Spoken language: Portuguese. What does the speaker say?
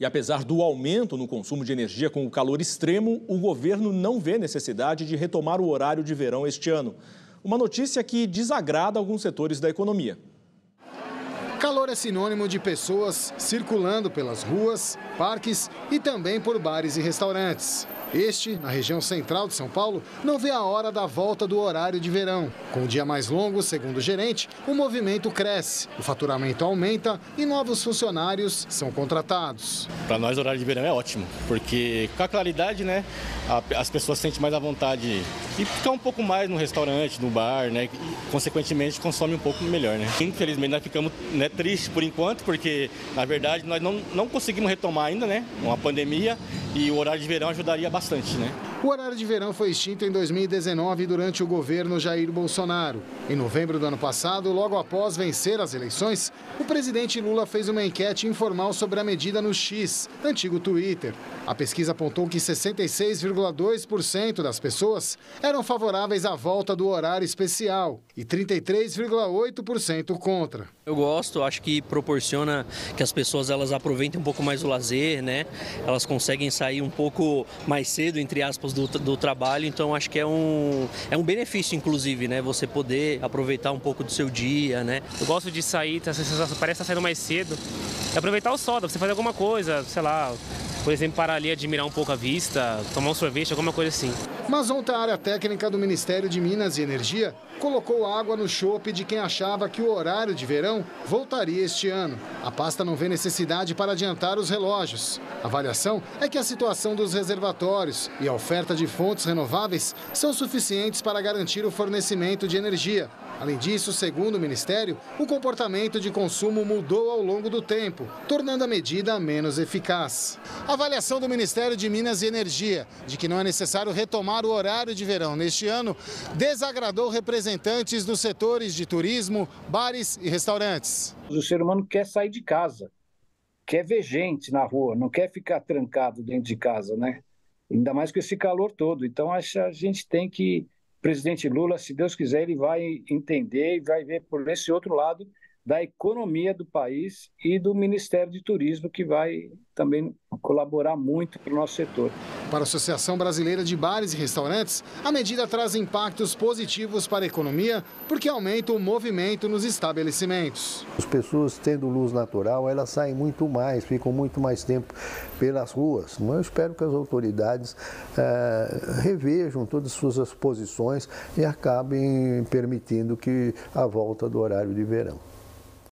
E apesar do aumento no consumo de energia com o calor extremo, o governo não vê necessidade de retomar o horário de verão este ano. Uma notícia que desagrada alguns setores da economia. Calor é sinônimo de pessoas circulando pelas ruas, parques e também por bares e restaurantes. Este, na região central de São Paulo, não vê a hora da volta do horário de verão. Com o dia mais longo, segundo o gerente, o movimento cresce, o faturamento aumenta e novos funcionários são contratados. Para nós, o horário de verão é ótimo, porque com a claridade, né, as pessoas sentem mais à vontade e ficar um pouco mais no restaurante, no bar, né, e, consequentemente consome um pouco melhor, né. Infelizmente, nós ficamos né, tristes por enquanto, porque na verdade nós não, não conseguimos retomar ainda, né, uma pandemia e o horário de verão ajudaria bastante, né? O horário de verão foi extinto em 2019 durante o governo Jair Bolsonaro. Em novembro do ano passado, logo após vencer as eleições, o presidente Lula fez uma enquete informal sobre a medida no X, antigo Twitter. A pesquisa apontou que 66,2% das pessoas eram favoráveis à volta do horário especial e 33,8% contra. Eu gosto, acho que proporciona que as pessoas elas aproveitem um pouco mais o lazer, né? Elas conseguem sair um pouco mais cedo, entre aspas, do, do trabalho, então acho que é um, é um benefício, inclusive, né? Você poder aproveitar um pouco do seu dia, né? Eu gosto de sair, tá, parece estar tá saindo mais cedo, e aproveitar o sol, dá pra você fazer alguma coisa, sei lá, por exemplo, parar ali, admirar um pouco a vista, tomar um sorvete, alguma coisa assim. Mas ontem a área técnica do Ministério de Minas e Energia colocou água no chope de quem achava que o horário de verão voltaria este ano. A pasta não vê necessidade para adiantar os relógios. A avaliação é que a situação dos reservatórios e a oferta de fontes renováveis são suficientes para garantir o fornecimento de energia. Além disso, segundo o Ministério, o comportamento de consumo mudou ao longo do tempo, tornando a medida menos eficaz. A avaliação do Ministério de Minas e Energia de que não é necessário retomar o horário de verão neste ano desagradou representantes dos setores de turismo, bares e restaurantes. O ser humano quer sair de casa, quer ver gente na rua, não quer ficar trancado dentro de casa, né? Ainda mais com esse calor todo. Então, a gente tem que presidente Lula, se Deus quiser, ele vai entender e vai ver por esse outro lado da economia do país e do Ministério de Turismo, que vai também colaborar muito para o nosso setor. Para a Associação Brasileira de Bares e Restaurantes, a medida traz impactos positivos para a economia, porque aumenta o movimento nos estabelecimentos. As pessoas tendo luz natural, elas saem muito mais, ficam muito mais tempo pelas ruas. Eu espero que as autoridades é, revejam todas as suas posições e acabem permitindo que a volta do horário de verão.